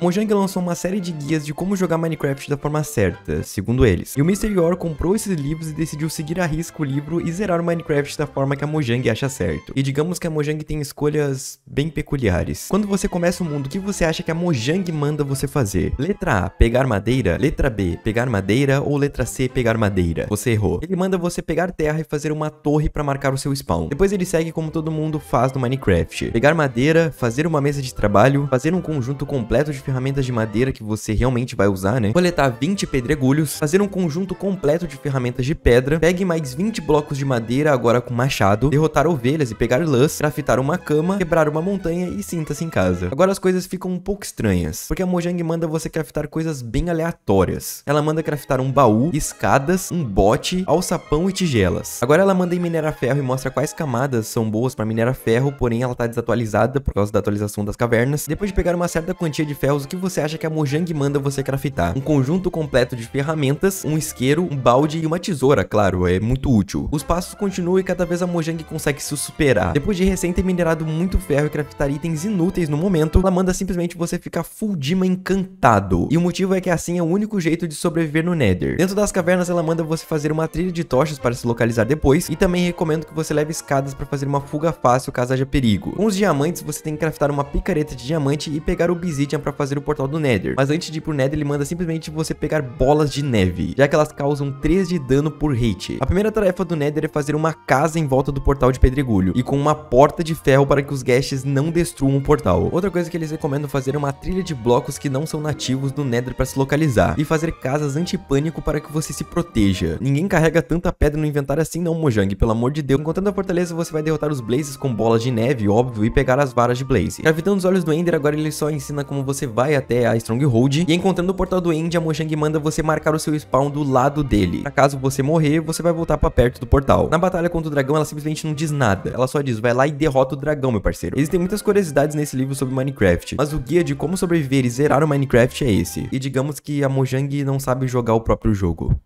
A Mojang lançou uma série de guias de como jogar Minecraft da forma certa, segundo eles. E o Mr. Yor comprou esses livros e decidiu seguir a risco o livro e zerar o Minecraft da forma que a Mojang acha certo. E digamos que a Mojang tem escolhas bem peculiares. Quando você começa o mundo, o que você acha que a Mojang manda você fazer? Letra A, pegar madeira. Letra B, pegar madeira. Ou letra C, pegar madeira. Você errou. Ele manda você pegar terra e fazer uma torre para marcar o seu spawn. Depois ele segue como todo mundo faz no Minecraft. Pegar madeira, fazer uma mesa de trabalho, fazer um conjunto completo de ferramentas de madeira que você realmente vai usar, né? Coletar 20 pedregulhos, fazer um conjunto completo de ferramentas de pedra, pegue mais 20 blocos de madeira agora com machado, derrotar ovelhas e pegar lãs, craftar uma cama, quebrar uma montanha e sinta-se em casa. Agora as coisas ficam um pouco estranhas, porque a Mojang manda você craftar coisas bem aleatórias. Ela manda craftar um baú, escadas, um bote, alçapão e tigelas. Agora ela manda em minerar ferro e mostra quais camadas são boas para minerar ferro, porém ela tá desatualizada por causa da atualização das cavernas. Depois de pegar uma certa quantia de o que você acha que a Mojang manda você craftar? Um conjunto completo de ferramentas, um isqueiro, um balde e uma tesoura, claro, é muito útil. Os passos continuam e cada vez a Mojang consegue se superar. Depois de recém ter minerado muito ferro e craftar itens inúteis no momento, ela manda simplesmente você ficar full dima encantado. E o motivo é que assim é o único jeito de sobreviver no Nether. Dentro das cavernas ela manda você fazer uma trilha de tochas para se localizar depois e também recomendo que você leve escadas para fazer uma fuga fácil caso haja perigo. Com os diamantes você tem que craftar uma picareta de diamante e pegar obsidian para fazer o portal do Nether. Mas antes de ir pro Nether ele manda simplesmente você pegar bolas de neve, já que elas causam 3 de dano por hit. A primeira tarefa do Nether é fazer uma casa em volta do portal de pedregulho e com uma porta de ferro para que os guests não destruam o portal. Outra coisa que eles recomendam fazer é uma trilha de blocos que não são nativos do Nether para se localizar e fazer casas anti-pânico para que você se proteja. Ninguém carrega tanta pedra no inventário assim não, Mojang, pelo amor de Deus. Encontrando a fortaleza, você vai derrotar os Blazes com bolas de neve, óbvio, e pegar as varas de Blaze. Gravitando os olhos do Ender, agora ele só ensina como você vai até a Stronghold e encontrando o portal do End, a Mojang manda você marcar o seu spawn do lado dele. Pra caso você morrer, você vai voltar para perto do portal. Na batalha contra o dragão, ela simplesmente não diz nada. Ela só diz, vai lá e derrota o dragão, meu parceiro. Existem muitas curiosidades nesse livro sobre Minecraft, mas o guia de como sobreviver e zerar o Minecraft é esse. E digamos que a Mojang não sabe jogar o próprio jogo.